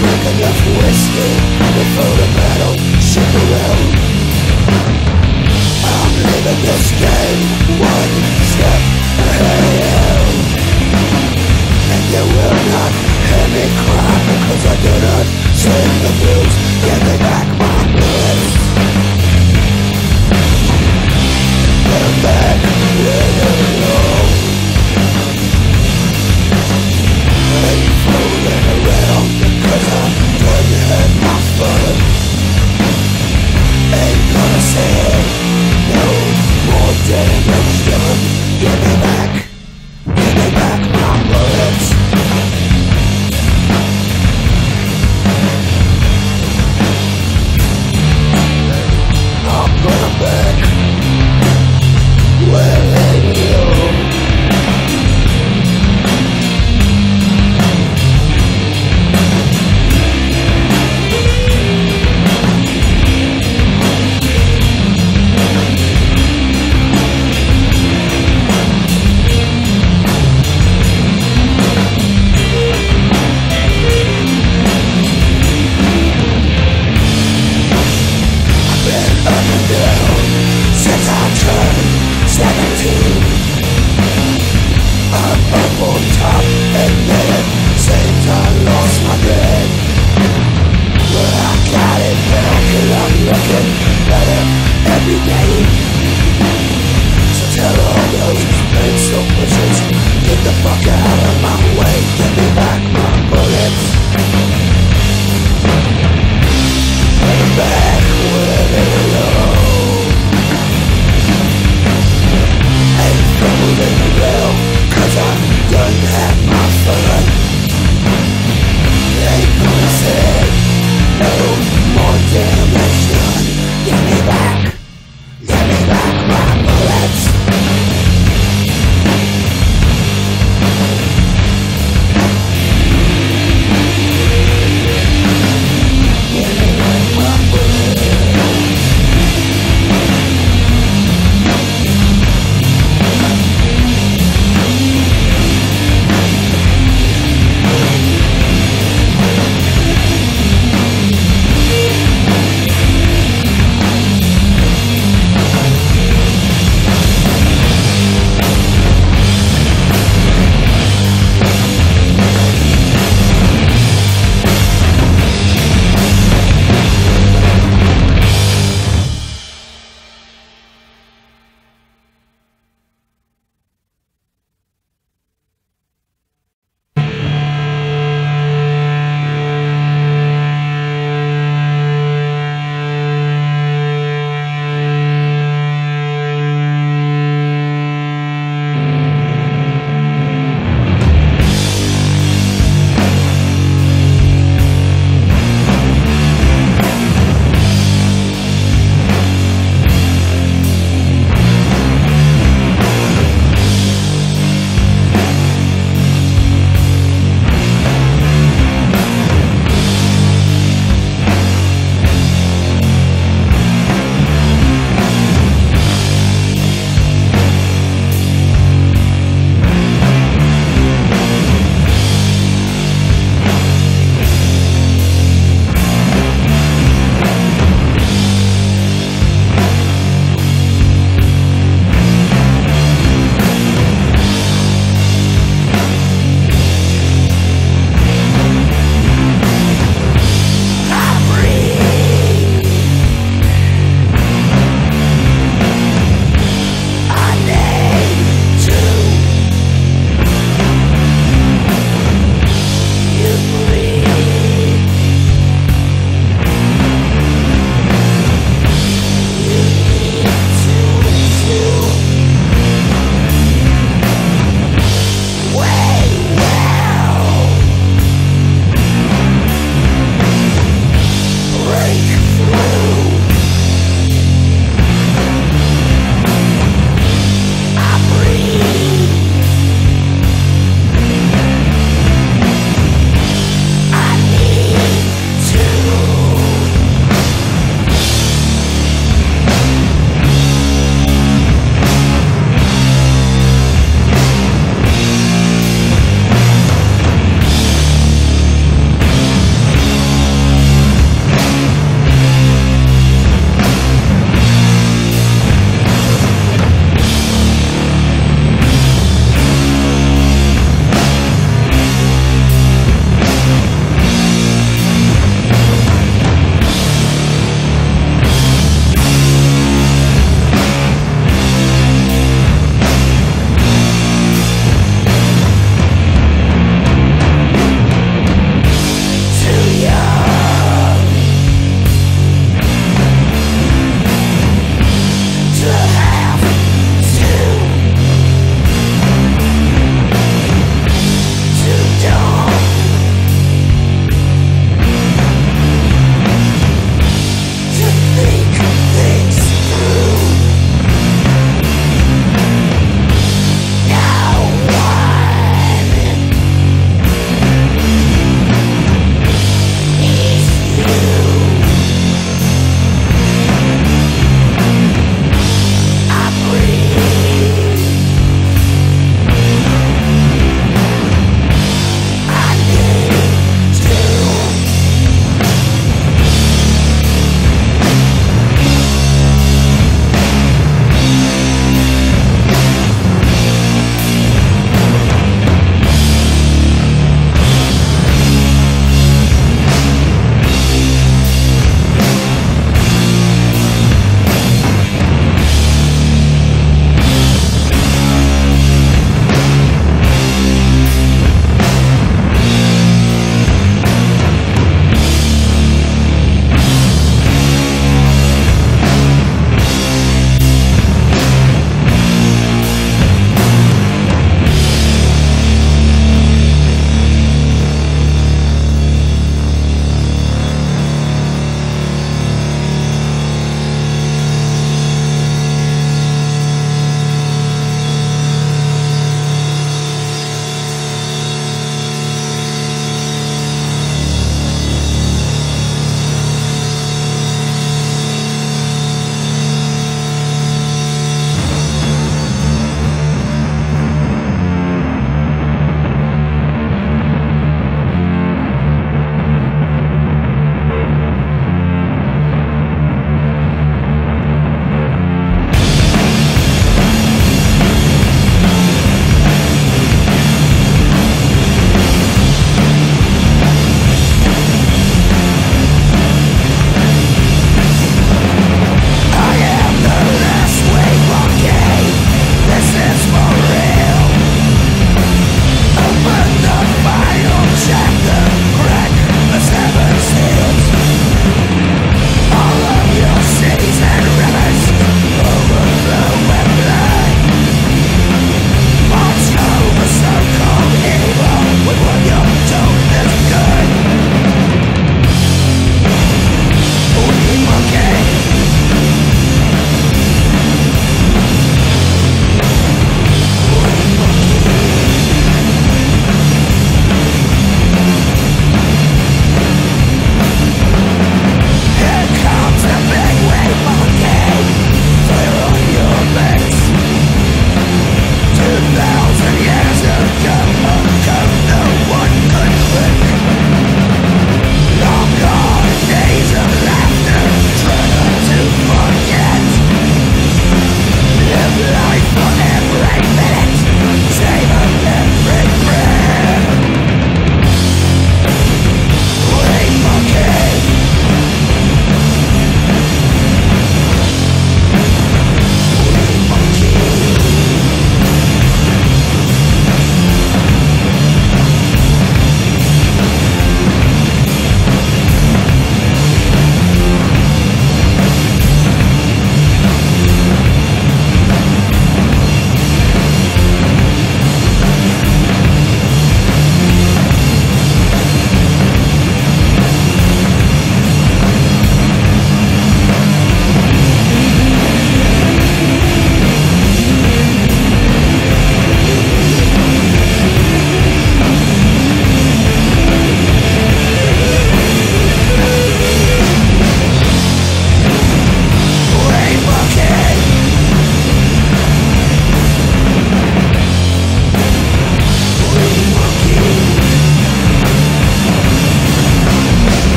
drink enough whiskey Before the battle ship around I'm living this game One step ahead And you. will not hear me cry Because I do not sing the blues Give me back my bliss them back with a low Ain't fooling around Give me back. Thank you.